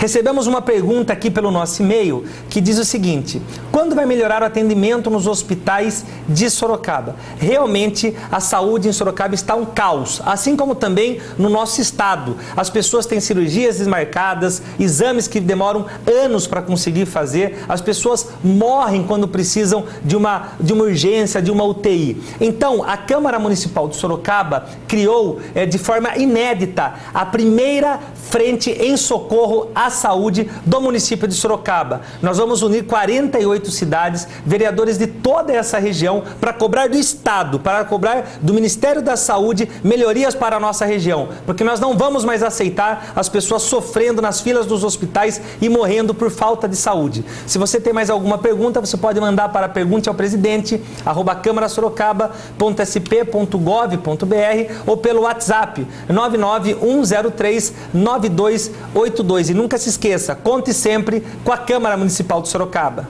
Recebemos uma pergunta aqui pelo nosso e-mail que diz o seguinte: quando vai melhorar o atendimento nos hospitais de Sorocaba? Realmente a saúde em Sorocaba está um caos, assim como também no nosso estado. As pessoas têm cirurgias desmarcadas, exames que demoram anos para conseguir fazer, as pessoas morrem quando precisam de uma, de uma urgência, de uma UTI. Então, a Câmara Municipal de Sorocaba criou é, de forma inédita a primeira frente em socorro à saúde do município de Sorocaba. Nós vamos unir 48 cidades, vereadores de toda essa região, para cobrar do Estado, para cobrar do Ministério da Saúde melhorias para a nossa região, porque nós não vamos mais aceitar as pessoas sofrendo nas filas dos hospitais e morrendo por falta de saúde. Se você tem mais alguma pergunta, você pode mandar para pergunte ao presidente, arroba câmarasorocaba.sp.gov.br ou pelo WhatsApp 99103 9282. E nunca se esqueça, conte sempre com a Câmara Municipal de Sorocaba.